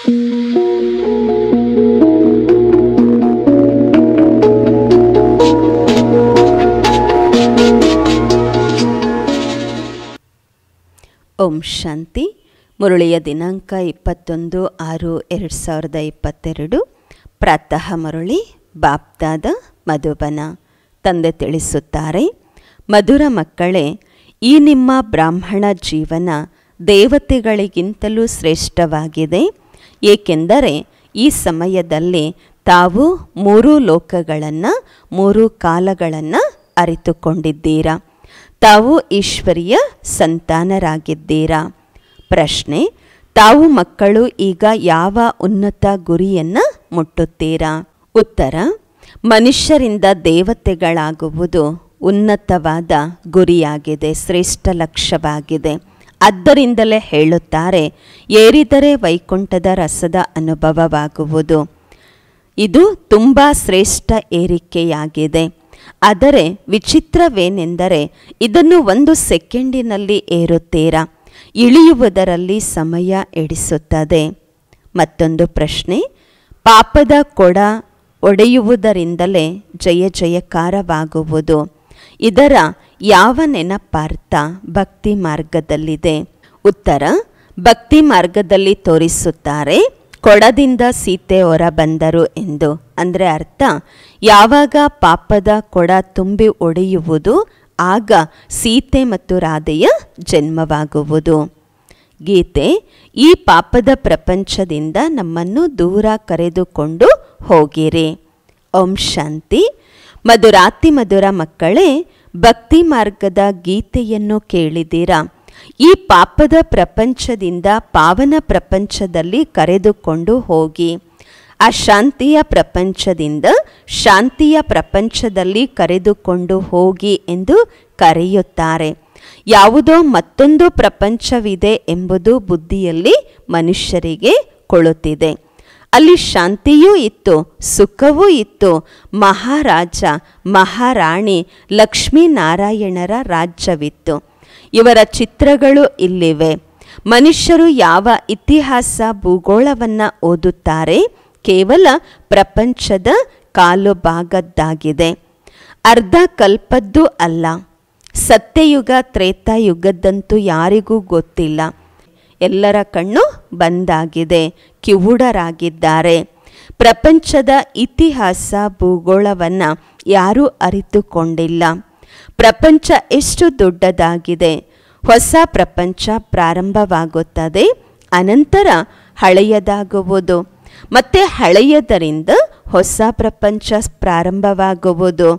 ಓಂ ಶಾಂತಿ. ಮುರುಳಿಯ ದಿನಾಂಕ ಇಪ್ಪತ್ತೊಂದು ಆರು ಎರಡು ಸಾವಿರದ ಇಪ್ಪತ್ತೆರಡು. ಪ್ರಾತಃ ಮುರುಳಿ ಬಾಪ್ದಾದ ಮಧುಬನ. ತಂದೆ ತಿಳಿಸುತ್ತಾರೆ, ಮಧುರ ಮಕ್ಕಳೇ, ಈ ನಿಮ್ಮ ಬ್ರಾಹ್ಮಣ ಜೀವನ ದೇವತೆಗಳಿಗಿಂತಲೂ ಶ್ರೇಷ್ಠವಾಗಿದೆ. ಏಕೆಂದರೆ ಈ ಸಮಯದಲ್ಲಿ ತಾವು ಮೂರು ಲೋಕಗಳನ್ನು, ಮೂರು ಕಾಲಗಳನ್ನು ಅರಿತುಕೊಂಡಿದ್ದೀರಾ? ತಾವು ಈಶ್ವರಿಯ ಸಂತಾನರಾಗಿದ್ದೀರಾ? ಪ್ರಶ್ನೆ, ತಾವು ಮಕ್ಕಳು ಈಗ ಯಾವ ಉನ್ನತ ಗುರಿಯನ್ನು ಮುಟ್ಟುತ್ತೀರಾ? ಉತ್ತರ, ಮನುಷ್ಯರಿಂದ ದೇವತೆಗಳಾಗುವುದು ಉನ್ನತವಾದ ಗುರಿಯಾಗಿದೆ, ಶ್ರೇಷ್ಠ ಲಕ್ಷ್ಯವಾಗಿದೆ. ಆದ್ದರಿಂದಲೇ ಹೇಳುತ್ತಾರೆ, ಏರಿದರೆ ವೈಕುಂಠದ ರಸದ ಅನುಭವವಾಗುವುದು. ಇದು ತುಂಬ ಶ್ರೇಷ್ಠ ಏರಿಕೆಯಾಗಿದೆ. ಆದರೆ ವಿಚಿತ್ರವೇನೆಂದರೆ, ಇದನ್ನು ಒಂದು ಸೆಕೆಂಡಿನಲ್ಲಿ ಏರುತ್ತೀರಾ? ಇಳಿಯುವುದರಲ್ಲಿ ಸಮಯ ಎಡಿಸುತ್ತದೆ ಮತ್ತೊಂದು ಪ್ರಶ್ನೆ, ಪಾಪದ ಕೊಡ ಒಡೆಯುವುದರಿಂದಲೇ ಜಯ ಜಯಕಾರವಾಗುವುದು. ಇದರ ಯಾವ ನೆನಪಾರ್ಥ ಭಕ್ತಿ ಮಾರ್ಗದಲ್ಲಿದೆ? ಉತ್ತರ, ಭಕ್ತಿ ಮಾರ್ಗದಲ್ಲಿ ತೋರಿಸುತ್ತಾರೆ, ಕೊಡದಿಂದ ಸೀತೆ ಹೊರ ಬಂದರು ಎಂದು. ಅಂದರೆ ಅರ್ಥ, ಯಾವಾಗ ಪಾಪದ ಕೊಡ ತುಂಬಿ ಒಡೆಯುವುದು, ಆಗ ಸೀತೆ ಮತ್ತು ರಾಧೆಯ ಜನ್ಮವಾಗುವುದು. ಗೀತೆ, ಈ ಪಾಪದ ಪ್ರಪಂಚದಿಂದ ನಮ್ಮನ್ನು ದೂರ ಕರೆದುಕೊಂಡು ಹೋಗಿರಿ. ಓಂ ಶಾಂತಿ. ಮಧುರಾತಿ ಮಧುರ ಮಕ್ಕಳೇ ಭಕ್ತಿ ಮಾರ್ಗದ ಗೀತೆಯನ್ನು ಕೇಳಿದ್ದೀರಾ? ಈ ಪಾಪದ ಪ್ರಪಂಚದಿಂದ ಪಾವನ ಪ್ರಪಂಚದಲ್ಲಿ ಕರೆದುಕೊಂಡು ಹೋಗಿ. ಆ ಶಾಂತಿಯ ಪ್ರಪಂಚದಿಂದ ಶಾಂತಿಯ ಪ್ರಪಂಚದಲ್ಲಿ ಕರೆದುಕೊಂಡು ಹೋಗಿ ಎಂದು ಕರೆಯುತ್ತಾರೆ. ಯಾವುದೋ ಮತ್ತೊಂದು ಪ್ರಪಂಚವಿದೆ ಎಂಬುದು ಬುದ್ಧಿಯಲ್ಲಿ ಮನುಷ್ಯರಿಗೆ ಕೊಳುತ್ತಿದೆ. ಅಲ್ಲಿ ಶಾಂತಿಯೂ ಇತ್ತು, ಸುಖವೂ ಇತ್ತು. ಮಹಾರಾಜ, ಮಹಾರಾಣಿ, ಲಕ್ಷ್ಮೀನಾರಾಯಣರ ರಾಜ್ಯವಿತ್ತು. ಇವರ ಚಿತ್ರಗಳು ಇಲ್ಲಿವೆ. ಮನುಷ್ಯರು ಯಾವ ಇತಿಹಾಸ ಭೂಗೋಳವನ್ನು ಓದುತ್ತಾರೆ? ಕೇವಲ ಪ್ರಪಂಚದ ಕಾಲು ಭಾಗದ್ದಾಗಿದೆ ಅರ್ಧ ಕಲ್ಪದ್ದು ಅಲ್ಲ. ಸತ್ಯಯುಗ ತ್ರೇತಾಯುಗದ್ದಂತೂ ಯಾರಿಗೂ ಗೊತ್ತಿಲ್ಲ. ಎಲ್ಲರ ಕಣ್ಣು ಬಂದಾಗಿದೆ. ಕಿವುಡರಾಗಿದ್ದಾರೆ ಪ್ರಪಂಚದ ಇತಿಹಾಸ ಭೂಗೋಳವನ್ನು ಯಾರೂ ಅರಿತುಕೊಂಡಿಲ್ಲ. ಪ್ರಪಂಚ ಎಷ್ಟು ದೊಡ್ಡದಾಗಿದೆ. ಹೊಸ ಪ್ರಪಂಚ ಪ್ರಾರಂಭವಾಗುತ್ತದೆ, ಅನಂತರ ಹಳೆಯದಾಗುವುದು. ಮತ್ತೆ ಹಳೆಯದರಿಂದ ಹೊಸ ಪ್ರಪಂಚ ಪ್ರಾರಂಭವಾಗುವುದು.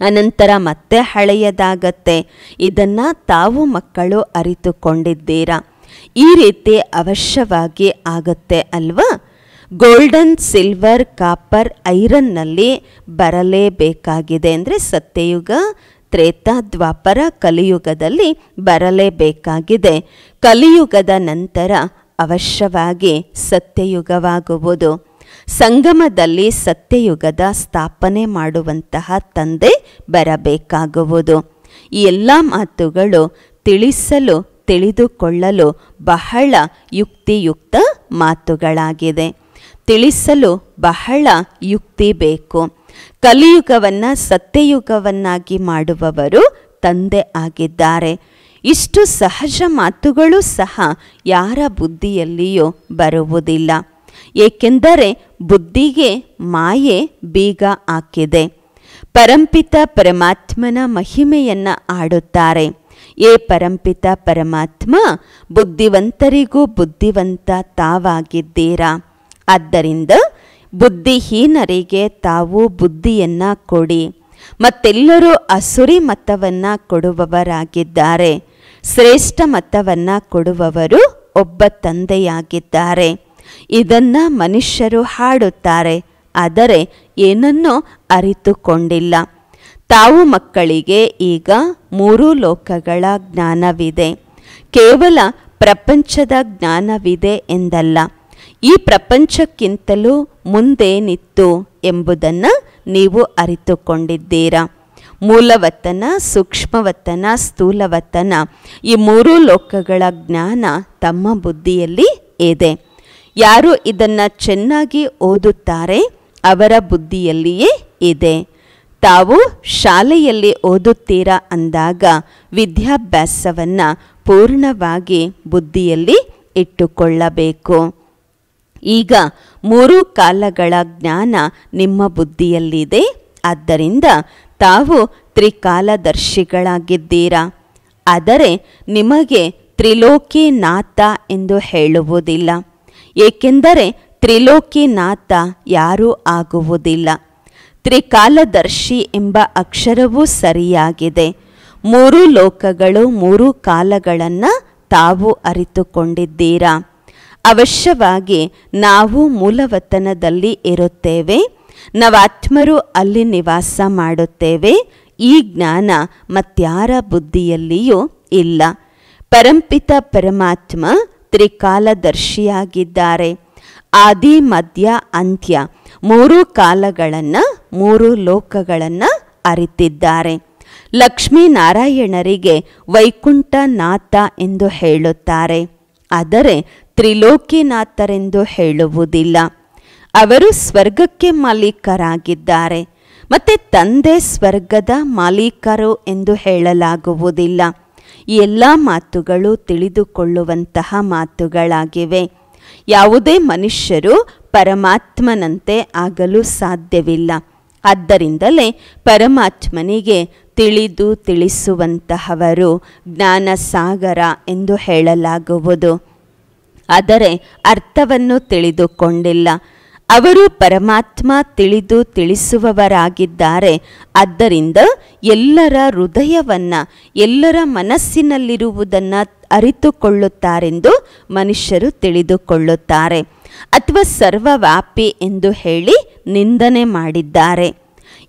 ಅನಂತರ ಮತ್ತೆ ಹಳೆಯದಾಗತ್ತೆ. ಇದನ್ನು ತಾವು ಮಕ್ಕಳು ಅರಿತುಕೊಂಡಿದ್ದೀರಾ. ಈ ರೀತಿ ಅವಶ್ಯವಾಗಿ ಆಗುತ್ತೆ ಅಲ್ವಾ? ಗೋಲ್ಡನ್ ಸಿಲ್ವರ್ ಕಾಪರ್ ಐರನ್ನಲ್ಲಿ ಬರಲೇಬೇಕಾಗಿದೆ ಅಂದರೆ ಸತ್ಯಯುಗ, ತ್ರೇತಾ ದ್ವಾಪರ ಕಲಿಯುಗದಲ್ಲಿ ಬರಲೇಬೇಕಾಗಿದೆ. ಕಲಿಯುಗದ ನಂತರ ಅವಶ್ಯವಾಗಿ ಸತ್ಯಯುಗವಾಗುವುದು. ಸಂಗಮದಲ್ಲಿ ಸತ್ಯಯುಗದ ಸ್ಥಾಪನೆ ಮಾಡುವಂತಹ ತಂದೆ ಬರಬೇಕಾಗುವುದು. ಈ ಎಲ್ಲ ಮಾತುಗಳು ತಿಳಿಸಲು ತಿಳಿದುಕೊಳ್ಳಲು ಬಹಳ ಯುಕ್ತಿಯುಕ್ತ ಮಾತುಗಳಾಗಿದೆ ತಿಳಿಸಲು ಬಹಳ ಯುಕ್ತಿ ಬೇಕು. ಕಲಿಯುಗವನ್ನು ಸತ್ಯಯುಗವನ್ನಾಗಿ ಮಾಡುವವರು ತಂದೆ ಆಗಿದ್ದಾರೆ. ಇಷ್ಟು ಸಹಜ ಮಾತುಗಳು ಸಹ ಯಾರ ಬುದ್ಧಿಯಲ್ಲಿಯೂ ಬರುವುದಿಲ್ಲ. ಏಕೆಂದರೆ ಬುದ್ಧಿಗೆ ಮಾಯೆ ಬೀಗ ಹಾಕಿದೆ. ಪರಂಪಿತ ಪರಮಾತ್ಮನ ಮಹಿಮೆಯನ್ನು ಆಡುತ್ತಾರೆ. ಏ ಪರಂಪಿತ ಪರಮಾತ್ಮ, ಬುದ್ಧಿವಂತರಿಗೂ ಬುದ್ಧಿವಂತ ತಾವಾಗಿದ್ದೀರಾ? ಆದ್ದರಿಂದ ಬುದ್ಧಿಹೀನರಿಗೆ ತಾವು ಬುದ್ಧಿಯನ್ನು ಕೊಡಿ. ಮತ್ತೆಲ್ಲರೂ ಅಸುರಿ ಮತವನ್ನು ಕೊಡುವವರಾಗಿದ್ದಾರೆ. ಶ್ರೇಷ್ಠ ಮತವನ್ನು ಕೊಡುವವರು ಒಬ್ಬ ತಂದೆಯಾಗಿದ್ದಾರೆ. ಇದನ್ನ ಮನುಷ್ಯರು ಹಾಡುತ್ತಾರೆ, ಆದರೆ ಏನನ್ನೂ ಅರಿತುಕೊಂಡಿಲ್ಲ. ತಾವು ಮಕ್ಕಳಿಗೆ ಈಗ ಮೂರು ಲೋಕಗಳ ಜ್ಞಾನವಿದೆ. ಕೇವಲ ಪ್ರಪಂಚದ ಜ್ಞಾನವಿದೆ ಎಂದಲ್ಲ. ಈ ಪ್ರಪಂಚಕ್ಕಿಂತಲೂ ಮುಂದೇನಿತ್ತು ಎಂಬುದನ್ನು ನೀವು ಅರಿತುಕೊಂಡಿದ್ದೀರಾ. ಮೂಲವತನ ಸೂಕ್ಷ್ಮವತನ ಸ್ಥೂಲವತನ ಈ ಮೂರು ಲೋಕಗಳ ಜ್ಞಾನ ತಮ್ಮ ಬುದ್ಧಿಯಲ್ಲಿ ಇದೆ. ಯಾರು ಇದನ್ನು ಚೆನ್ನಾಗಿ ಓದುತ್ತಾರೆ ಅವರ ಬುದ್ಧಿಯಲ್ಲಿಯೇ ಇದೆ. ತಾವು ಶಾಲೆಯಲ್ಲಿ ಓದುತ್ತೀರಾ ಅಂದಾಗ ವಿದ್ಯಾಭ್ಯಾಸವನ್ನು ಪೂರ್ಣವಾಗಿ ಬುದ್ಧಿಯಲ್ಲಿ ಇಟ್ಟುಕೊಳ್ಳಬೇಕು. ಈಗ ಮೂರು ಕಾಲಗಳ ಜ್ಞಾನ ನಿಮ್ಮ ಬುದ್ಧಿಯಲ್ಲಿದೆ. ಆದ್ದರಿಂದ ತಾವು ತ್ರಿಕಾಲದರ್ಶಿಗಳಾಗಿದ್ದೀರಾ? ಆದರೆ ನಿಮಗೆ ತ್ರಿಲೋಕಿನಾಥ ಎಂದು ಹೇಳುವುದಿಲ್ಲ. ಏಕೆಂದರೆ ತ್ರಿಲೋಕಿನಾಥ ಯಾರೂ ಆಗುವುದಿಲ್ಲ. ತ್ರಿಕಾಲದರ್ಶಿ ಎಂಬ ಅಕ್ಷರವೂ ಸರಿಯಾಗಿದೆ. ಮೂರು ಲೋಕಗಳು, ಮೂರು ಕಾಲಗಳನ್ನು ತಾವು ಅರಿತುಕೊಂಡಿದ್ದೀರಾ? ಅವಶ್ಯವಾಗಿ ನಾವು ಮೂಲವತನದಲ್ಲಿ ಇರುತ್ತೇವೆ. ನವಾತ್ಮರು ಅಲ್ಲಿ ನಿವಾಸ ಮಾಡುತ್ತೇವೆ. ಈ ಜ್ಞಾನ ಮತ್ಯಾರ ಬುದ್ಧಿಯಲ್ಲಿಯೂ ಇಲ್ಲ. ಪರಂಪಿತ ಪರಮಾತ್ಮ ತ್ರಿಕಾಲದರ್ಶಿಯಾಗಿದ್ದಾರೆ. ಆದಿ ಮಧ್ಯ ಅಂತ್ಯ ಮೂರು ಕಾಲಗಳನ್ನು ಮೂರು ಲೋಕಗಳನ್ನು ಅರಿತಿದ್ದಾರೆ. ಲಕ್ಷ್ಮೀನಾರಾಯಣರಿಗೆ ವೈಕುಂಠನಾಥ ಎಂದು ಹೇಳುತ್ತಾರೆ. ಆದರೆ ತ್ರಿಲೋಕಿನಾಥರೆಂದು ಹೇಳುವುದಿಲ್ಲ. ಅವರು ಸ್ವರ್ಗಕ್ಕೆ ಮಾಲೀಕರಾಗಿದ್ದಾರೆ. ಮತ್ತೆ ತಂದೆ ಸ್ವರ್ಗದ ಮಾಲೀಕರು ಎಂದು ಹೇಳಲಾಗುವುದಿಲ್ಲ. ಎಲ್ಲ ಮಾತುಗಳು ತಿಳಿದುಕೊಳ್ಳುವಂತಹ ಮಾತುಗಳಾಗಿವೆ. ಯಾವುದೇ ಮನುಷ್ಯರು ಪರಮಾತ್ಮನಂತೆ ಆಗಲು ಸಾಧ್ಯವಿಲ್ಲ. ಆದ್ದರಿಂದಲೇ ಪರಮಾತ್ಮನಿಗೆ ತಿಳಿದು ತಿಳಿಸುವಂತಹವರು ಜ್ಞಾನಸಾಗರ ಎಂದು ಹೇಳಲಾಗುವುದು. ಆದರೆ ಅರ್ಥವನ್ನು ತಿಳಿದುಕೊಂಡಿಲ್ಲ. ಅವರು ಪರಮಾತ್ಮ ತಿಳಿದು ತಿಳಿಸುವವರಾಗಿದ್ದಾರೆ. ಆದ್ದರಿಂದ ಎಲ್ಲರ ಹೃದಯವನ್ನು, ಎಲ್ಲರ ಮನಸ್ಸಿನಲ್ಲಿರುವುದನ್ನು ಅರಿತುಕೊಳ್ಳುತ್ತಾರೆಂದು ಮನುಷ್ಯರು ತಿಳಿದುಕೊಳ್ಳುತ್ತಾರೆ. ಅಥವಾ ಸರ್ವವ್ಯಾಪಿ ಎಂದು ಹೇಳಿ ನಿಂದನೆ ಮಾಡಿದ್ದಾರೆ.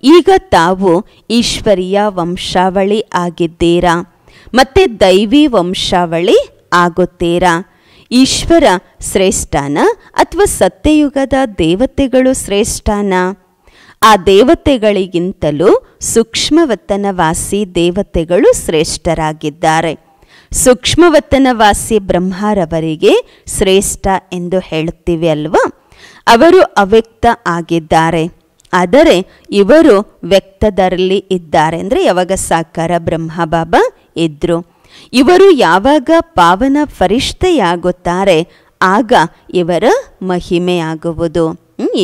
ಈಗ ತಾವು ಈಶ್ವರಿಯ ವಂಶಾವಳಿ ಆಗಿದ್ದೀರಾ? ಮತ್ತೆ ದೈವಿ ವಂಶಾವಳಿ ಆಗುತ್ತೀರಾ? ಈಶ್ವರ ಶ್ರೇಷ್ಠನ ಅಥವಾ ಸತ್ಯಯುಗದ ದೇವತೆಗಳು ಶ್ರೇಷ್ಠನ? ಆ ದೇವತೆಗಳಿಗಿಂತಲೂ ಸೂಕ್ಷ್ಮವತನವಾಸಿ ದೇವತೆಗಳು ಶ್ರೇಷ್ಠರಾಗಿದ್ದಾರೆ. ಸೂಕ್ಷ್ಮವತನವಾಸಿ ಬ್ರಹ್ಮರವರಿಗೆ ಶ್ರೇಷ್ಠ ಎಂದು ಹೇಳುತ್ತೀವಿ ಅಲ್ವಾ? ಅವರು ಅವ್ಯಕ್ತ ಆಗಿದ್ದಾರೆ. ಆದರೆ ಇವರು ವ್ಯಕ್ತದಲ್ಲಿ ಇದ್ದಾರೆ. ಅಂದರೆ ಯಾವಾಗ ಸಾಕಾರ ಬ್ರಹ್ಮ ಬಾಬಾ ಇದ್ದರು ಇವರು ಯಾವಾಗ ಪಾವನ ಫರಿಷ್ಠೆಯಾಗುತ್ತಾರೆ, ಆಗ ಇವರ ಮಹಿಮೆ ಆಗುವುದು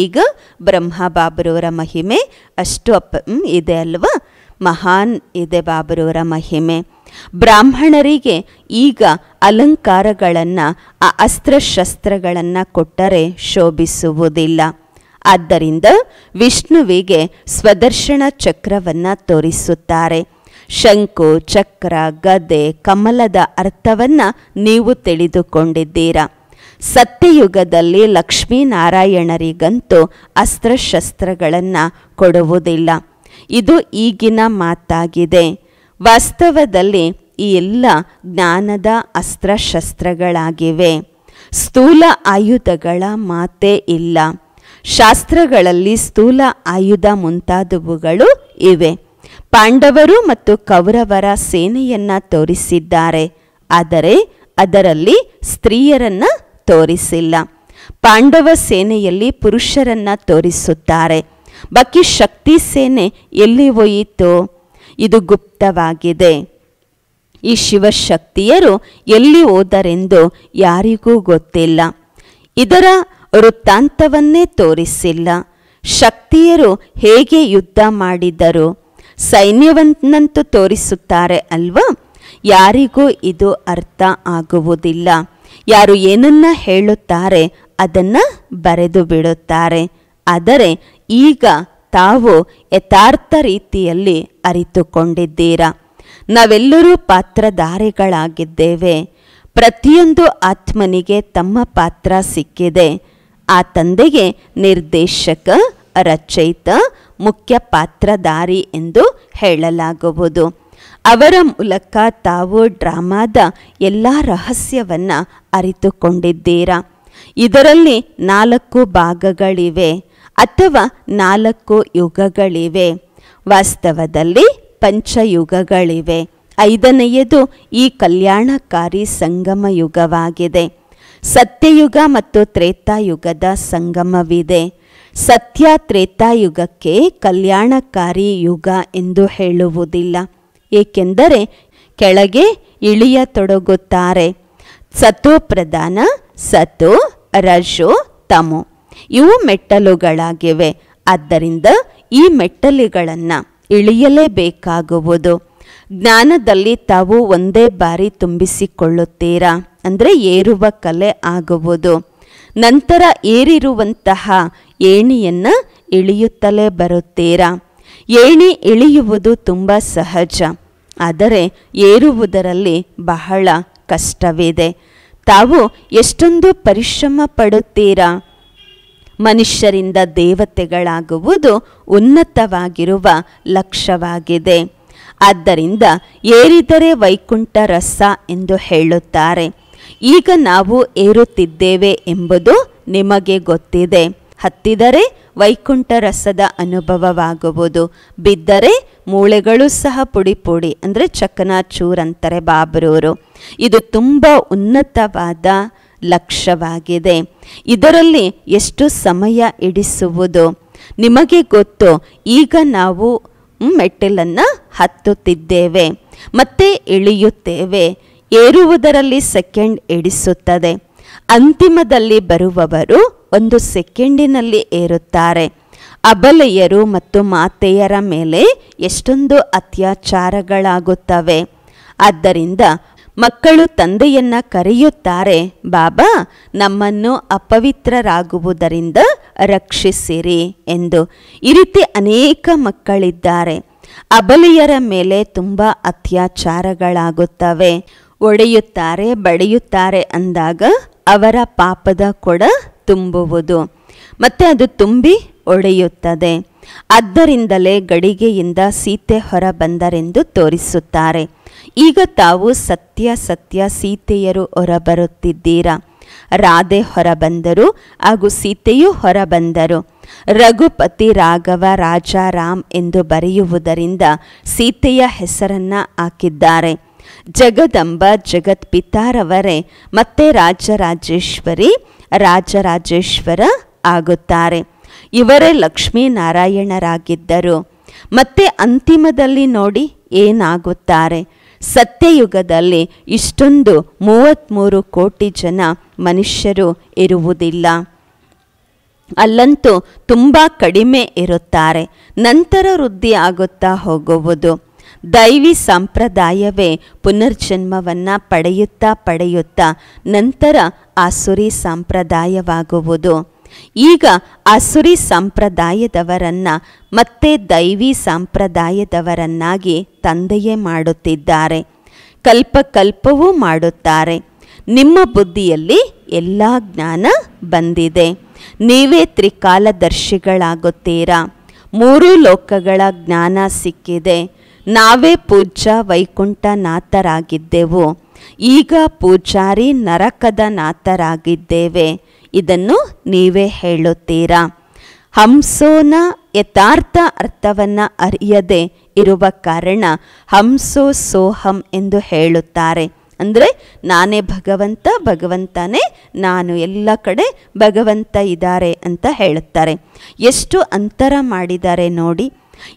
ಈಗ ಬ್ರಹ್ಮ ಬಾಬರವರ ಮಹಿಮೆ ಅಷ್ಟು ಅಪ್ಪ ಇದೆ ಅಲ್ವಾ? ಮಹಾನ್ ಇದೆ ಬಾಬರವರ ಮಹಿಮೆ. ಬ್ರಾಹ್ಮಣರಿಗೆ ಈಗ ಅಲಂಕಾರಗಳನ್ನು, ಆ ಅಸ್ತ್ರಶಸ್ತ್ರಗಳನ್ನು ಕೊಟ್ಟರೆ ಶೋಭಿಸುವುದಿಲ್ಲ. ಆದ್ದರಿಂದ ವಿಷ್ಣುವಿಗೆ ಸ್ವದರ್ಶನ ಚಕ್ರವನ್ನು ತೋರಿಸುತ್ತಾರೆ. ಶಂಕು, ಚಕ್ರ, ಗದೆ, ಕಮಲದ ಅರ್ಥವನ್ನು ನೀವು ತಿಳಿದುಕೊಂಡಿದ್ದೀರಾ. ಸತ್ಯಯುಗದಲ್ಲಿ ಲಕ್ಷ್ಮೀನಾರಾಯಣರಿಗಂತೂ ಅಸ್ತ್ರಶಸ್ತ್ರಗಳನ್ನು ಕೊಡುವುದಿಲ್ಲ. ಇದು ಈಗಿನ ಮಾತಾಗಿದೆ. ವಾಸ್ತವದಲ್ಲಿ ಈ ಎಲ್ಲ ಜ್ಞಾನದ ಅಸ್ತ್ರಶಸ್ತ್ರಗಳಾಗಿವೆ. ಸ್ಥೂಲ ಆಯುಧಗಳ ಮಾತೇ ಇಲ್ಲ. ಶಾಸ್ತ್ರಗಳಲ್ಲಿ ಸ್ಥೂಲ ಆಯುಧ ಮುಂತಾದವುಗಳು ಇವೆ. ಪಾಂಡವರು ಮತ್ತು ಕೌರವರ ಸೇನೆಯನ್ನ ತೋರಿಸಿದ್ದಾರೆ. ಆದರೆ ಅದರಲ್ಲಿ ಸ್ತ್ರೀಯರನ್ನ ತೋರಿಸಿಲ್ಲ. ಪಾಂಡವ ಸೇನೆಯಲ್ಲಿ ಪುರುಷರನ್ನ ತೋರಿಸುತ್ತಾರೆ. ಬಾಕಿ ಶಕ್ತಿ ಸೇನೆ ಎಲ್ಲಿ ಹೋಯಿತು ಇದು ಗುಪ್ತವಾಗಿದೆ. ಈ ಶಿವಶಕ್ತಿಯರು ಎಲ್ಲಿ ಹೋದರೆಂದು ಯಾರಿಗೂ ಗೊತ್ತಿಲ್ಲ. ಇದರ ವೃತ್ತಾಂತವನ್ನೇ ತೋರಿಸಿಲ್ಲ. ಶಕ್ತಿಯರು ಹೇಗೆ ಯುದ್ಧ ಮಾಡಿದರು ಸೈನ್ಯವನ್ನಂತೂ ತೋರಿಸುತ್ತಾರೆ ಅಲ್ವಾ? ಯಾರಿಗೂ ಇದು ಅರ್ಥ ಆಗುವುದಿಲ್ಲ. ಯಾರು ಏನನ್ನ ಹೇಳುತ್ತಾರೆ, ಅದನ್ನು ಬರೆದು ಬಿಡುತ್ತಾರೆ. ಆದರೆ ಈಗ ತಾವು ಯಥಾರ್ಥ ರೀತಿಯಲ್ಲಿ ಅರಿತುಕೊಂಡಿದ್ದೀರಾ? ನಾವೆಲ್ಲರೂ ಪಾತ್ರಧಾರಿಗಳಾಗಿದ್ದೇವೆ. ಪ್ರತಿಯೊಂದು ಆತ್ಮನಿಗೆ ತಮ್ಮ ಪಾತ್ರ ಸಿಕ್ಕಿದೆ. ಆ ತಂದೆಗೆ ನಿರ್ದೇಶಕ, ರಚಯಿತ, ಮುಖ್ಯ ಪಾತ್ರಧಾರಿ ಎಂದು ಹೇಳಲಾಗುವುದು. ಅವರ ಮೂಲಕ ತಾವು ಡ್ರಾಮಾದ ಎಲ್ಲ ರಹಸ್ಯವನ್ನು ಅರಿತುಕೊಂಡಿದ್ದೀರಾ? ಇದರಲ್ಲಿ ನಾಲ್ಕು ಭಾಗಗಳಿವೆ. ಅಥವಾ ನಾಲ್ಕು ಯುಗಗಳಿವೆ. ವಾಸ್ತವದಲ್ಲಿ ಪಂಚಯುಗಗಳಿವೆ. ಐದನೆಯದು ಈ ಕಲ್ಯಾಣಕಾರಿ ಸಂಗಮ ಯುಗವಾಗಿದೆ. ಸತ್ಯಯುಗ ಮತ್ತು ತ್ರೇತಾಯುಗದ ಸಂಗಮವಿದೆ. ಸತ್ಯ ತ್ರೇತಾಯುಗಕ್ಕೆ ಕಲ್ಯಾಣಕಾರಿ ಯುಗ ಎಂದು ಹೇಳುವುದಿಲ್ಲ. ಏಕೆಂದರೆ ಕೆಳಗೆ ಇಳಿಯತೊಡಗುತ್ತಾರೆ. ಸತೋ ಪ್ರಧಾನ, ಸತೋ ರಜು, ತಮು. ಇವು ಮೆಟ್ಟಲುಗಳಾಗಿವೆ. ಆದ್ದರಿಂದ ಈ ಮೆಟ್ಟಲುಗಳನ್ನು ಇಳಿಯಲೇಬೇಕಾಗುವುದು. ಜ್ಞಾನದಲ್ಲಿ ತಾವು ಒಂದೇ ಬಾರಿ ತುಂಬಿಸಿಕೊಳ್ಳುತ್ತೀರಾ? ಅಂದರೆ ಏರುವ ಕಲೆ ಆಗುವುದು. ನಂತರ ಏರಿರುವಂತಹ ಏಣಿಯನ್ನು ಇಳಿಯುತ್ತಲೇ ಬರುತ್ತೀರಾ? ಏಣಿ ಇಳಿಯುವುದು ತುಂಬ ಸಹಜ. ಆದರೆ ಏರುವುದರಲ್ಲಿ ಬಹಳ ಕಷ್ಟವಿದೆ. ತಾವು ಎಷ್ಟೊಂದು ಪರಿಶ್ರಮ ಪಡುತ್ತೀರಾ? ಮನುಷ್ಯರಿಂದ ದೇವತೆಗಳಾಗುವುದು ಉನ್ನತವಾಗಿರುವ ಲಕ್ಷ್ಯವಾಗಿದೆ. ಆದ್ದರಿಂದ ಏರಿದರೆ ವೈಕುಂಠ ರಸ ಎಂದು ಹೇಳುತ್ತಾರೆ. ಈಗ ನಾವು ಏರುತ್ತಿದ್ದೇವೆ ಎಂಬುದು ನಿಮಗೆ ಗೊತ್ತಿದೆ. ಹತ್ತಿದರೆ ವೈಕುಂಠ ರಸದ ಅನುಭವವಾಗುವುದು. ಬಿದ್ದರೆ ಮೂಳೆಗಳು ಸಹ ಪುಡಿ ಪುಡಿ ಅಂದರೆ ಚಕನಾಚೂರ್ ಅಂತಾರೆ ಬಾಬರೂರು. ಇದು ತುಂಬ ಉನ್ನತವಾದ ಲಕ್ಷ್ಯವಾಗಿದೆ ಇದರಲ್ಲಿ ಎಷ್ಟು ಸಮಯ ಇಡಿಸುವುದು? ನಿಮಗೆ ಗೊತ್ತು, ಈಗ ನಾವು ಮೆಟ್ಟಿಲನ್ನು ಹತ್ತುತ್ತಿದ್ದೇವೆ, ಮತ್ತೆ ಇಳಿಯುತ್ತೇವೆ. ಏರುವುದರಲ್ಲಿ ಸೆಕೆಂಡ್ ಇಡಿಸುತ್ತದೆ. ಅಂತಿಮದಲ್ಲಿ ಬರುವವರು ಒಂದು ಸೆಕೆಂಡಿನಲ್ಲಿ ಏರುತ್ತಾರೆ. ಅಬಲೆಯರು ಮತ್ತು ಮಾತೆಯರ ಮೇಲೆ ಎಷ್ಟೊಂದು ಅತ್ಯಾಚಾರಗಳಾಗುತ್ತವೆ. ಆದ್ದರಿಂದ ಮಕ್ಕಳು ತಂದೆಯನ್ನ ಕರೆಯುತ್ತಾರೆ, ಬಾಬಾ, ನಮ್ಮನ್ನು ಅಪವಿತ್ರರಾಗುವುದರಿಂದ ರಕ್ಷಿಸಿರಿ ಎಂದು. ಈ ರೀತಿ ಅನೇಕ ಮಕ್ಕಳಿದ್ದಾರೆ. ಅಬಲಿಯರ ಮೇಲೆ ತುಂಬ ಅತ್ಯಾಚಾರಗಳಾಗುತ್ತವೆ. ಒಡೆಯುತ್ತಾರೆ, ಬಡಿಯುತ್ತಾರೆ ಅಂದಾಗ ಅವರ ಪಾಪದ ಕೊಡ ತುಂಬುವುದು. ಮತ್ತೆ ಅದು ತುಂಬಿ ಒಡೆಯುತ್ತದೆ. ಆದ್ದರಿಂದಲೇ ಗಡಿಗೆಯಿಂದ ಸೀತೆ ಹೊರ ಬಂದರೆಂದು ತೋರಿಸುತ್ತಾರೆ. ಈಗ ತಾವು ಸತ್ಯ ಸತ್ಯ ಸೀತೆಯರು ಹೊರಬರುತ್ತಿದ್ದೀರಾ? ರಾಧೆ ಹೊರಬಂದರು, ಹಾಗೂ ಸೀತೆಯೂ ಹೊರಬಂದರು. ರಘುಪತಿ ರಾಘವ, ರಾಜ ರಾಮ್ ಎಂದು ಬರೆಯುವುದರಿಂದ ಸೀತೆಯ ಹೆಸರನ್ನ ಹಾಕಿದ್ದಾರೆ. ಜಗದಂಬ, ಜಗತ್ಪಿತಾರವರೇ, ಮತ್ತೆ ರಾಜರಾಜೇಶ್ವರಿ, ರಾಜರಾಜೇಶ್ವರ ಆಗುತ್ತಾರೆ. ಇವರೇ ಲಕ್ಷ್ಮೀನಾರಾಯಣರಾಗಿದ್ದರು. ಮತ್ತೆ ಅಂತಿಮದಲ್ಲಿ ನೋಡಿ ಏನಾಗುತ್ತಾರೆ. ಸತ್ಯಯುಗದಲ್ಲಿ ಇಷ್ಟೊಂದು ಮೂವತ್ತ್ಮೂರು ಕೋಟಿ ಜನ ಮನುಷ್ಯರು ಇರುವುದಿಲ್ಲ. ಅಲ್ಲಂತೂ ತುಂಬ ಕಡಿಮೆ ಇರುತ್ತಾರೆ. ನಂತರ ವೃದ್ಧಿ ಆಗುತ್ತಾ ಹೋಗುವುದು. ದೈವಿ ಸಂಪ್ರದಾಯವೇ ಪುನರ್ಜನ್ಮವನ್ನು ಪಡೆಯುತ್ತಾ ಪಡೆಯುತ್ತಾ ನಂತರ ಆಸುರಿ ಸಂಪ್ರದಾಯವಾಗುವುದು. ಈಗ ಅಸುರಿ ಸಂಪ್ರದಾಯದವರನ್ನ ಮತ್ತೆ ದೈವಿ ಸಂಪ್ರದಾಯದವರನ್ನಾಗಿ ತಂದೆಯೇ ಮಾಡುತ್ತಿದ್ದಾರೆ. ಕಲ್ಪ ಕಲ್ಪವೂ ಮಾಡುತ್ತಾರೆ. ನಿಮ್ಮ ಬುದ್ಧಿಯಲ್ಲಿ ಎಲ್ಲ ಜ್ಞಾನ ಬಂದಿದೆ. ನೀವೇ ತ್ರಿಕಾಲದರ್ಶಿಗಳಾಗುತ್ತೀರಾ? ಮೂರು ಲೋಕಗಳ ಜ್ಞಾನ ಸಿಕ್ಕಿದೆ. ನಾವೇ ಪೂಜ್ಯ ವೈಕುಂಠನಾಥರಾಗಿದ್ದೆವು. ಈಗ ಪೂಜಾರಿ ನರಕದ ನಾಥರಾಗಿದ್ದೇವೆ. ಇದನ್ನು ನೀವೇ ಹೇಳುತ್ತೀರಾ? ಹಂಸೋನ ಯಥಾರ್ಥ ಅರ್ಥವನ್ನು ಅರಿಯದೆ ಇರುವ ಕಾರಣ ಹಂಸೋ ಸೋಹಂ ಎಂದು ಹೇಳುತ್ತಾರೆ. ಅಂದರೆ ನಾನೇ ಭಗವಂತ, ಭಗವಂತನೇ ನಾನು, ಎಲ್ಲ ಕಡೆ ಭಗವಂತ ಇದ್ದಾರೆ ಅಂತ ಹೇಳುತ್ತಾರೆ. ಎಷ್ಟು ಅಂತರ ಮಾಡಿದ್ದಾರೆ ನೋಡಿ.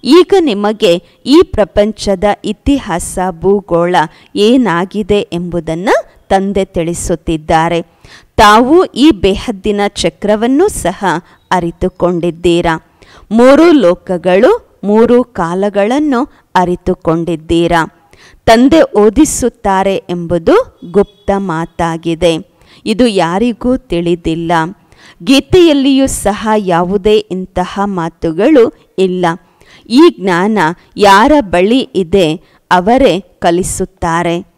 ಈಗ ನಿಮಗೆ ಈ ಪ್ರಪಂಚದ ಇತಿಹಾಸ, ಭೂಗೋಳ ಏನಾಗಿದೆ ಎಂಬುದನ್ನು ತಂದೆ ತಿಳಿಸುತ್ತಿದ್ದಾರೆ. ತಾವು ಈ ಬೇಹದ್ದಿನ ಚಕ್ರವನ್ನು ಸಹ ಅರಿತುಕೊಂಡಿದ್ದೀರಾ? ಮೂರು ಲೋಕಗಳು, ಮೂರು ಕಾಲಗಳನ್ನು ಅರಿತುಕೊಂಡಿದ್ದೀರಾ? ತಂದೆ ಓದಿಸುತ್ತಾರೆ ಎಂಬುದು ಗುಪ್ತ ಮಾತಾಗಿದೆ. ಇದು ಯಾರಿಗೂ ತಿಳಿದಿಲ್ಲ. ಗೀತೆಯಲ್ಲಿಯೂ ಸಹ ಯಾವುದೇ ಇಂತಹ ಮಾತುಗಳು ಇಲ್ಲ. ಈ ಜ್ಞಾನ ಯಾರ ಬಳಿ ಇದೆ, ಅವರೇ ಕಲಿಸುತ್ತಾರೆ.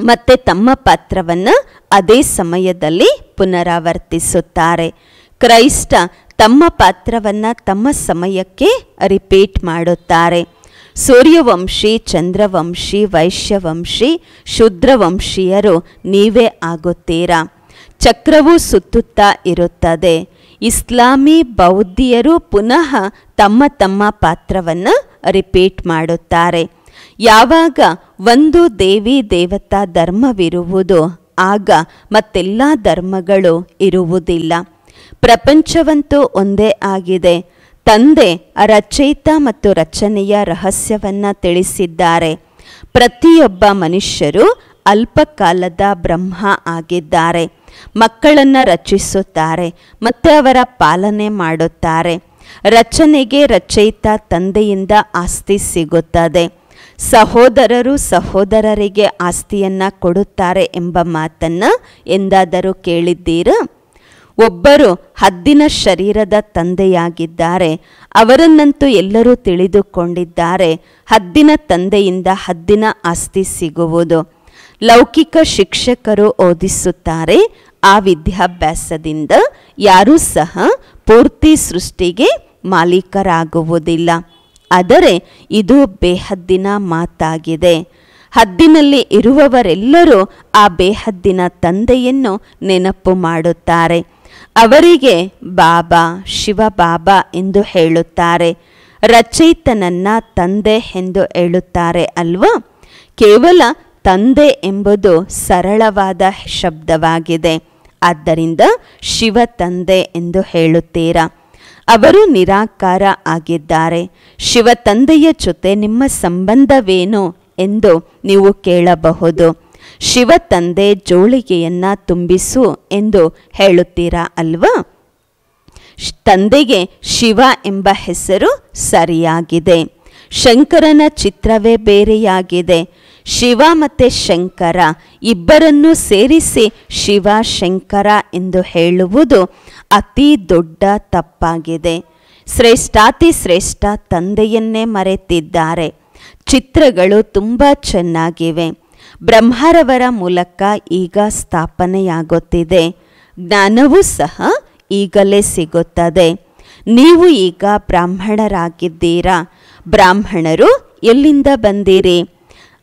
ಮತ್ತೆ ತಮ್ಮ ಪಾತ್ರವನ್ನು ಅದೇ ಸಮಯದಲ್ಲಿ ಪುನರಾವರ್ತಿಸುತ್ತಾರೆ. ಕ್ರೈಸ್ತ ತಮ್ಮ ಪಾತ್ರವನ್ನು ತಮ್ಮ ಸಮಯಕ್ಕೆ ರಿಪೀಟ್ ಮಾಡುತ್ತಾರೆ. ಸೂರ್ಯವಂಶಿ, ಚಂದ್ರವಂಶಿ, ವೈಶ್ಯವಂಶಿ, ಶುದ್ರವಂಶೀಯರು ನೀವೇ ಆಗುತ್ತೀರಾ? ಚಕ್ರವು ಸುತ್ತುತ್ತಾ ಇರುತ್ತದೆ. ಇಸ್ಲಾಮಿ ಬೌದ್ಧಿಯರು ಪುನಃ ತಮ್ಮ ತಮ್ಮ ಪಾತ್ರವನ್ನು ರಿಪೀಟ್ ಮಾಡುತ್ತಾರೆ. ಯಾವಾಗ ಒಂದು ದೇವಿ ದೇವತಾ ಧರ್ಮವಿರುವುದು, ಆಗ ಮತ್ತೆಲ್ಲ ಧರ್ಮಗಳು ಇರುವುದಿಲ್ಲ. ಪ್ರಪಂಚವಂತೂ ಒಂದೇ ಆಗಿದೆ. ತಂದೆ ರಚಯಿತ ಮತ್ತು ರಚನೆಯ ರಹಸ್ಯವನ್ನು ತಿಳಿಸಿದ್ದಾರೆ. ಪ್ರತಿಯೊಬ್ಬ ಮನುಷ್ಯರು ಅಲ್ಪಕಾಲದ ಬ್ರಹ್ಮ ಆಗಿದ್ದಾರೆ. ಮಕ್ಕಳನ್ನು ರಚಿಸುತ್ತಾರೆ, ಮತ್ತು ಅವರ ಪಾಲನೆ ಮಾಡುತ್ತಾರೆ. ರಚನೆಗೆ ರಚಯಿತ ತಂದೆಯಿಂದ ಆಸ್ತಿ ಸಿಗುತ್ತದೆ. ಸಹೋದರರು ಸಹೋದರರಿಗೆ ಆಸ್ತಿಯನ್ನ ಕೊಡುತ್ತಾರೆ ಎಂಬ ಮಾತನ್ನ ಎಂದಾದರೂ ಕೇಳಿದ್ದೀರಾ? ಒಬ್ಬರು ಹದ್ದಿನ ಶರೀರದ ತಂದೆಯಾಗಿದ್ದಾರೆ, ಅವರನ್ನಂತೂ ಎಲ್ಲರೂ ತಿಳಿದುಕೊಂಡಿದ್ದಾರೆ, ಹದ್ದಿನ ತಂದೆಯಿಂದ ಹದ್ದಿನ ಆಸ್ತಿ ಸಿಗುವುದು. ಲೌಕಿಕ ಶಿಕ್ಷಕರು ಓದಿಸುತ್ತಾರೆ, ಆ ವಿದ್ಯಾಭ್ಯಾಸದಿಂದ ಯಾರೂ ಸಹ ಪೂರ್ತಿ ಸೃಷ್ಟಿಗೆ ಮಾಲೀಕರಾಗುವುದಿಲ್ಲ. ಆದರೆ ಇದು ಬೇಹದ್ದಿನ ಮಾತಾಗಿದೆ. ಹದ್ದಿನಲ್ಲಿ ಇರುವವರೆಲ್ಲರೂ ಆ ಬೇಹದ್ದಿನ ತಂದೆಯನ್ನು ನೆನಪು ಮಾಡುತ್ತಾರೆ. ಅವರಿಗೆ ಬಾಬಾ ಶಿವ ಬಾಬಾ ಎಂದು ಹೇಳುತ್ತಾರೆ. ರಚಯಿತನನ್ನ ತಂದೆ ಎಂದು ಹೇಳುತ್ತಾರೆ ಅಲ್ವಾ? ಕೇವಲ ತಂದೆ ಎಂಬುದು ಸರಳವಾದ ಶಬ್ದವಾಗಿದೆ. ಆದ್ದರಿಂದ ಶಿವ ತಂದೆ ಎಂದು ಹೇಳುತ್ತೀರಾ? ಅವರು ನಿರಾಕಾರ ಆಗಿದ್ದಾರೆ. ಶಿವ ತಂದೆಯ ಜೊತೆ ನಿಮ್ಮ ಸಂಬಂಧವೇನು ಎಂದು ನೀವು ಕೇಳಬಹುದು. ಶಿವ ತಂದೆ ಜೋಳಿಗೆಯನ್ನ ತುಂಬಿಸು ಎಂದು ಹೇಳುತ್ತೀರಾ ಅಲ್ವಾ? ತಂದೆಗೆ ಶಿವ ಎಂಬ ಹೆಸರು ಸರಿಯಾಗಿದೆ. ಶಂಕರನ ಚಿತ್ರವೇ ಬೇರೆಯಾಗಿದೆ. ಶಿವ ಮತ್ತು ಶಂಕರ ಇಬ್ಬರನ್ನೂ ಸೇರಿಸಿ ಶಿವ, ಶಂಕರ ಎಂದು ಹೇಳುವುದು ಅತಿ ದೊಡ್ಡ ತಪ್ಪಾಗಿದೆ. ಶ್ರೇಷ್ಠಾತಿ ಶ್ರೇಷ್ಠ ತಂದೆಯನ್ನೇ ಮರೆತಿದ್ದಾರೆ. ಚಿತ್ರಗಳು ತುಂಬ ಚೆನ್ನಾಗಿವೆ. ಬ್ರಹ್ಮರವರ ಮೂಲಕ ಈಗ ಸ್ಥಾಪನೆಯಾಗುತ್ತಿದೆ. ಜ್ಞಾನವೂ ಸಹ ಈಗಲೇ ಸಿಗುತ್ತದೆ. ನೀವು ಈಗ ಬ್ರಾಹ್ಮಣರಾಗಿದ್ದೀರಾ? ಬ್ರಾಹ್ಮಣರು ಎಲ್ಲಿಂದ ಬಂದಿರಿ?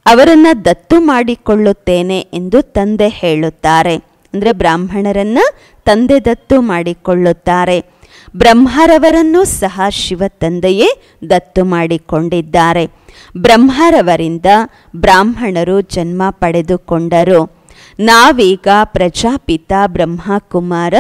ಅವರನ್ನು ದತ್ತು ಮಾಡಿಕೊಳ್ಳುತ್ತೇನೆ ಎಂದು ತಂದೆ ಹೇಳುತ್ತಾರೆ. ಅಂದರೆ ಬ್ರಾಹ್ಮಣರನ್ನ ತಂದೆ ದತ್ತು ಮಾಡಿಕೊಳ್ಳುತ್ತಾರೆ. ಬ್ರಹ್ಮರವರನ್ನು ಸಹ ಶಿವ ತಂದೆಯೇ ದತ್ತು ಮಾಡಿಕೊಂಡಿದ್ದಾರೆ. ಬ್ರಹ್ಮರವರಿಂದ ಬ್ರಾಹ್ಮಣರು ಜನ್ಮ ಪಡೆದುಕೊಂಡರು. ನಾವೀಗ ಪ್ರಜಾಪಿತ ಬ್ರಹ್ಮಕುಮಾರ,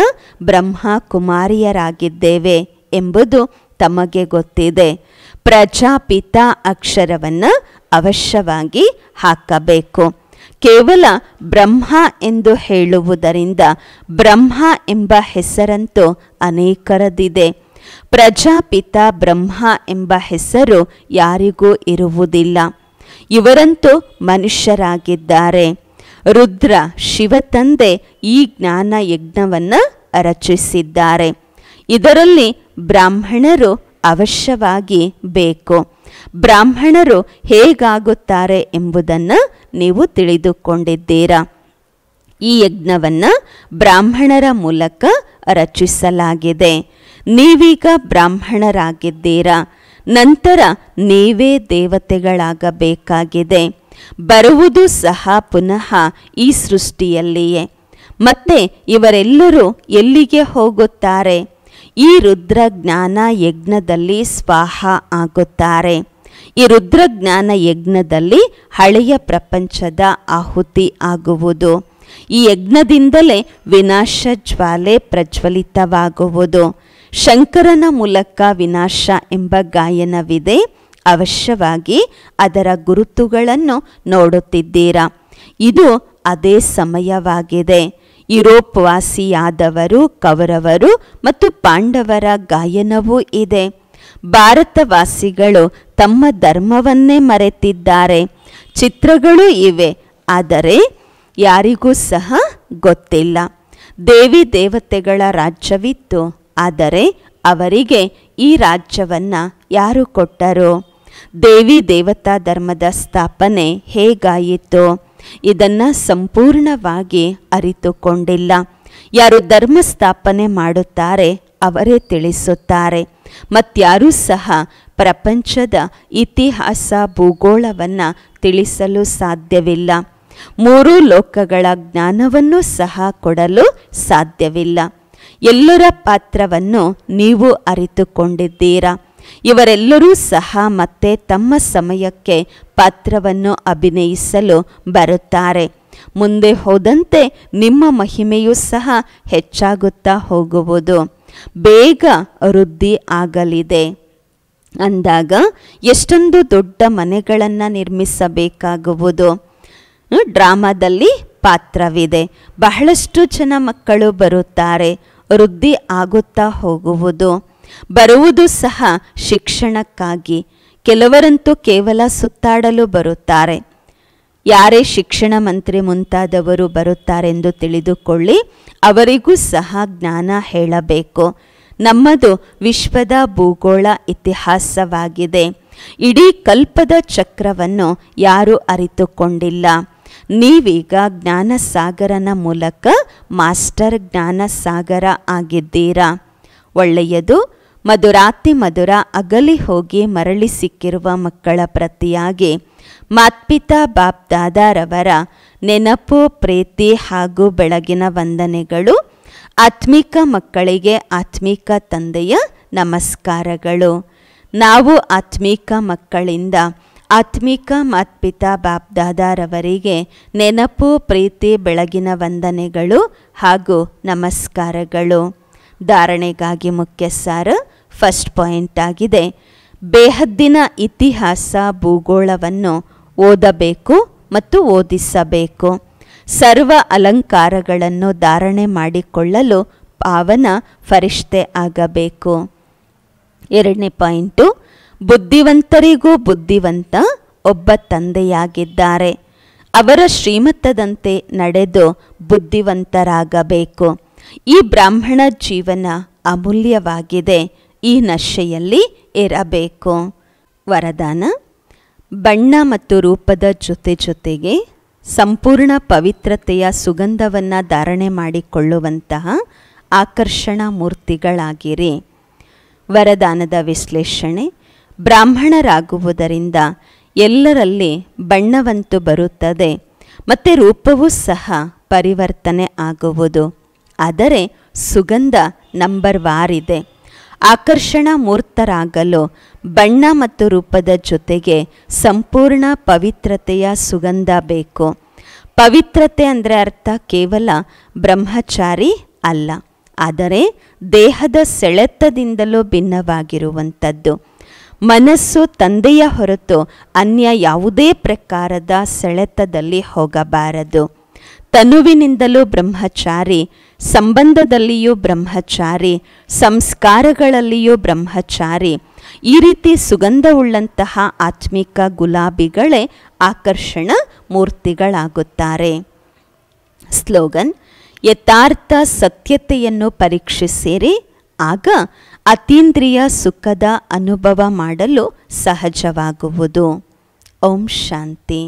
ಬ್ರಹ್ಮಕುಮಾರಿಯರಾಗಿದ್ದೇವೆ ಎಂಬುದು ತಮಗೆ ಗೊತ್ತಿದೆ. ಪ್ರಜಾಪಿತ ಅಕ್ಷರವನ್ನು ಅವಶ್ಯವಾಗಿ ಹಾಕಬೇಕು. ಕೇವಲ ಬ್ರಹ್ಮ ಎಂದು ಹೇಳುವುದರಿಂದ ಬ್ರಹ್ಮ ಎಂಬ ಹೆಸರಂತೂ ಅನೇಕರದಿದೆ. ಪ್ರಜಾಪಿತ ಬ್ರಹ್ಮ ಎಂಬ ಹೆಸರು ಯಾರಿಗೂ ಇರುವುದಿಲ್ಲ. ಇವರಂತೂ ಮನುಷ್ಯರಾಗಿದ್ದಾರೆ. ರುದ್ರ ಶಿವತಂದೆ ಈ ಜ್ಞಾನ ಯಜ್ಞವನ್ನು ರಚಿಸಿದ್ದಾರೆ. ಇದರಲ್ಲಿ ಬ್ರಾಹ್ಮಣರು ಅವಶ್ಯವಾಗಿ ಬೇಕು. ಬ್ರಾಹ್ಮಣರು ಹೇಗಾಗುತ್ತಾರೆ ಎಂಬುದನ್ನು ನೀವು ತಿಳಿದುಕೊಂಡಿದ್ದೀರಾ. ಈ ಯಜ್ಞವನ್ನು ಬ್ರಾಹ್ಮಣರ ಮೂಲಕ ರಚಿಸಲಾಗಿದೆ. ನೀವೀಗ ಬ್ರಾಹ್ಮಣರಾಗಿದ್ದೀರಾ. ನಂತರ ನೀವೇ ದೇವತೆಗಳಾಗಬೇಕಾಗಿದೆ. ಬರುವುದು ಸಹ ಪುನಃ ಈ ಸೃಷ್ಟಿಯಲ್ಲಿಯೇ. ಮತ್ತೆ ಇವರೆಲ್ಲರೂ ಎಲ್ಲಿಗೆ ಹೋಗುತ್ತಾರೆ? ಈ ರುದ್ರ ಜ್ಞಾನ ಯಜ್ಞದಲ್ಲಿ ಸ್ವಾಹ ಆಗುತ್ತಾರೆ. ಈ ರುದ್ರಜ್ಞಾನ ಯಜ್ಞದಲ್ಲಿ ಹಳೆಯ ಪ್ರಪಂಚದ ಆಹುತಿ ಆಗುವುದು. ಈ ಯಜ್ಞದಿಂದಲೇ ವಿನಾಶ ಜ್ವಾಲೆ ಪ್ರಜ್ವಲಿತವಾಗುವುದು. ಶಂಕರನ ಮೂಲಕ ವಿನಾಶ ಎಂಬ ಗಾಯನವಿದೆ. ಅವಶ್ಯವಾಗಿ ಅದರ ಗುರುತುಗಳನ್ನು ನೋಡುತ್ತಿದ್ದೀರಾ. ಇದು ಅದೇ ಸಮಯವಾಗಿದೆ. ಯುರೋಪ್ ವಾಸಿಯಾದವರು ಕೌರವರು ಮತ್ತು ಪಾಂಡವರ ಗಾಯನವೂ ಇದೆ. ಭಾರತವಾಸಿಗಳು ತಮ್ಮ ಧರ್ಮವನ್ನೇ ಮರೆತಿದ್ದಾರೆ. ಚಿತ್ರಗಳು ಇವೆ, ಆದರೆ ಯಾರಿಗೂ ಸಹ ಗೊತ್ತಿಲ್ಲ. ದೇವಿ ದೇವತೆಗಳ ರಾಜ್ಯವಿತ್ತು, ಆದರೆ ಅವರಿಗೆ ಈ ರಾಜ್ಯವನ್ನು ಯಾರು ಕೊಟ್ಟರು? ದೇವಿ ದೇವತಾ ಧರ್ಮದ ಸ್ಥಾಪನೆ ಹೇಗಾಯಿತು? ಇದನ್ನು ಸಂಪೂರ್ಣವಾಗಿ ಅರಿತುಕೊಂಡಿಲ್ಲ. ಯಾರು ಧರ್ಮ ಸ್ಥಾಪನೆ ಮಾಡುತ್ತಾರೆ, ಅವರೇ ತಿಳಿಸುತ್ತಾರೆ. ಮತ್ಯಾರೂ ಸಹ ಪ್ರಪಂಚದ ಇತಿಹಾಸ ಭೂಗೋಳವನ್ನು ತಿಳಿಸಲು ಸಾಧ್ಯವಿಲ್ಲ. ಮೂರೂ ಲೋಕಗಳ ಜ್ಞಾನವನ್ನು ಸಹ ಕೊಡಲು ಸಾಧ್ಯವಿಲ್ಲ. ಎಲ್ಲರ ಪಾತ್ರವನ್ನು ನೀವು ಅರಿತುಕೊಂಡಿದ್ದೀರಾ. ಇವರೆಲ್ಲರೂ ಸಹ ಮತ್ತೆ ತಮ್ಮ ಸಮಯಕ್ಕೆ ಪಾತ್ರವನ್ನು ಅಭಿನಯಿಸಲು ಬರುತ್ತಾರೆ. ಮುಂದೆ ಹೋದಂತೆ ನಿಮ್ಮ ಮಹಿಮೆಯೂ ಸಹ ಹೆಚ್ಚಾಗುತ್ತಾ ಹೋಗುವುದು. ಬೇಗ ವೃದ್ಧಿ ಆಗಲಿದೆ. ಅಂದಾಗ ಎಷ್ಟೊಂದು ದೊಡ್ಡ ಮನೆಗಳನ್ನು ನಿರ್ಮಿಸಬೇಕಾಗುವುದು. ಡ್ರಾಮಾದಲ್ಲಿ ಪಾತ್ರವಿದೆ. ಬಹಳಷ್ಟು ಜನ ಮಕ್ಕಳು ಬರುತ್ತಾರೆ. ವೃದ್ಧಿ ಆಗುತ್ತಾ ಹೋಗುವುದು. ಬರುವುದು ಸಹ ಶಿಕ್ಷಣಕ್ಕಾಗಿ. ಕೆಲವರಂತೂ ಕೇವಲ ಸುತ್ತಾಡಲು ಬರುತ್ತಾರೆ. ಯಾರೇ ಶಿಕ್ಷಣ ಮಂತ್ರಿ ಮುಂತಾದವರು ಬರುತ್ತಾರೆಂದು ತಿಳಿದುಕೊಳ್ಳಿ, ಅವರಿಗೂ ಸಹ ಜ್ಞಾನ ಹೇಳಬೇಕು. ನಮ್ಮದು ವಿಶ್ವದ ಭೂಗೋಳ ಇತಿಹಾಸವಾಗಿದೆ. ಇಡೀ ಕಲ್ಪದ ಚಕ್ರವನ್ನು ಯಾರೂ ಅರಿತುಕೊಂಡಿಲ್ಲ. ನೀವೀಗ ಜ್ಞಾನಸಾಗರನ ಮೂಲಕ ಮಾಸ್ಟರ್ ಜ್ಞಾನಸಾಗರ ಆಗಿದ್ದೀರಾ? ಒಳ್ಳೆಯದು ಮಧುರಾತಿ ಮಧುರ ಅಗಲಿ ಹೋಗಿ ಮರಳಿ ಸಿಕ್ಕಿರುವ ಮಕ್ಕಳ ಪ್ರತಿಯಾಗಿ ಮಾತ್ಪಿತಾ ಬಾಪ್ ದಾದಾರವರ ನೆನಪು, ಪ್ರೀತಿ ಹಾಗೂ ಬೆಳಗಿನ ವಂದನೆಗಳು. ಆತ್ಮಿಕ ಮಕ್ಕಳಿಗೆ ಆತ್ಮಿಕ ತಂದೆಯ ನಮಸ್ಕಾರಗಳು. ನಾವು ಆತ್ಮಿಕ ಮಕ್ಕಳಿಂದ ಆತ್ಮಿಕ ಮಾತ್ಪಿತಾ ಬಾಪ್ ದಾದಾರವರಿಗೆ ನೆನಪು, ಪ್ರೀತಿ, ಬೆಳಗಿನ ವಂದನೆಗಳು ಹಾಗೂ ನಮಸ್ಕಾರಗಳು. ಧಾರಣೆಗಾಗಿ ಮುಖ್ಯ ಸಾರ ಫಸ್ಟ್ ಪಾಯಿಂಟ್ ಆಗಿದೆ. ಬೇಹದ್ದಿನ ಇತಿಹಾಸ, ಭೂಗೋಳವನ್ನು ಓದಬೇಕು ಮತ್ತು ಓದಿಸಬೇಕು. ಸರ್ವ ಅಲಂಕಾರಗಳನ್ನು ಧಾರಣೆ ಮಾಡಿಕೊಳ್ಳಲು ಪಾವನ ಫರಿಷ್ಠೆ ಆಗಬೇಕು. ಎರಡನೇ ಪಾಯಿಂಟು, ಬುದ್ಧಿವಂತರಿಗೂ ಬುದ್ಧಿವಂತ ಒಬ್ಬ ತಂದೆಯಾಗಿದ್ದಾರೆ. ಅವರ ಶ್ರೀಮತದಂತೆ ನಡೆದು ಬುದ್ಧಿವಂತರಾಗಬೇಕು. ಈ ಬ್ರಾಹ್ಮಣ ಜೀವನ ಅಮೂಲ್ಯವಾಗಿದೆ. ಈ ನಶೆಯಲ್ಲಿ ಇರಬೇಕು. ವರದಾನ ಬಣ್ಣ ಮತ್ತು ರೂಪದ ಜೊತೆ ಜೊತೆಗೆ ಸಂಪೂರ್ಣ ಪವಿತ್ರತೆಯ ಸುಗಂಧವನ್ನು ಧಾರಣೆ ಮಾಡಿಕೊಳ್ಳುವಂತಹ ಆಕರ್ಷಣ ಮೂರ್ತಿಗಳಾಗಿರಿ. ವರದಾನದ ವಿಶ್ಲೇಷಣೆ, ಬ್ರಾಹ್ಮಣರಾಗುವುದರಿಂದ ಎಲ್ಲರಲ್ಲಿ ಬಣ್ಣವಂತೂ ಬರುತ್ತದೆ, ಮತ್ತು ರೂಪವೂ ಸಹ ಪರಿವರ್ತನೆ ಆಗುವುದು. ಆದರೆ ಸುಗಂಧ ನಂಬರ್ ವಾರಿದೆ ಆಕರ್ಷಣಾ ಮೂರ್ತರಾಗಲು ಬಣ್ಣ ಮತ್ತು ರೂಪದ ಜೊತೆಗೆ ಸಂಪೂರ್ಣ ಪವಿತ್ರತೆಯ ಸುಗಂಧ ಬೇಕು. ಪವಿತ್ರತೆ ಅಂದರೆ ಅರ್ಥ ಕೇವಲ ಬ್ರಹ್ಮಚಾರಿ ಅಲ್ಲ. ಆದರೆ ದೇಹದ ಸೆಳೆತದಿಂದಲೂ ಭಿನ್ನವಾಗಿರುವಂಥದ್ದು. ಮನಸ್ಸು ತಂದೆಯ ಹೊರತು ಅನ್ಯ ಯಾವುದೇ ಪ್ರಕಾರದ ಸೆಳೆತದಲ್ಲಿ ಹೋಗಬಾರದು. ತನುವಿನಿಂದಲೂ ಬ್ರಹ್ಮಚಾರಿ ಸಂಬಂಧದಲ್ಲಿಯೂ ಬ್ರಹ್ಮಚಾರಿ, ಸಂಸ್ಕಾರಗಳಲ್ಲಿಯೂ ಬ್ರಹ್ಮಚಾರಿ, ಈ ರೀತಿ ಸುಗಂಧವುಳ್ಳಂತಹ ಆತ್ಮಿಕ ಗುಲಾಬಿಗಳೇ ಆಕರ್ಷಣ ಮೂರ್ತಿಗಳಾಗುತ್ತಾರೆ. ಸ್ಲೋಗನ್, ಯಥಾರ್ಥ ಸತ್ಯತೆಯನ್ನು ಪರೀಕ್ಷಿಸಿರಿ, ಆಗ ಅತೀಂದ್ರಿಯ ಸುಖದ ಅನುಭವ ಮಾಡಲು ಸಹಜವಾಗುವುದು. ಓಂ ಶಾಂತಿ.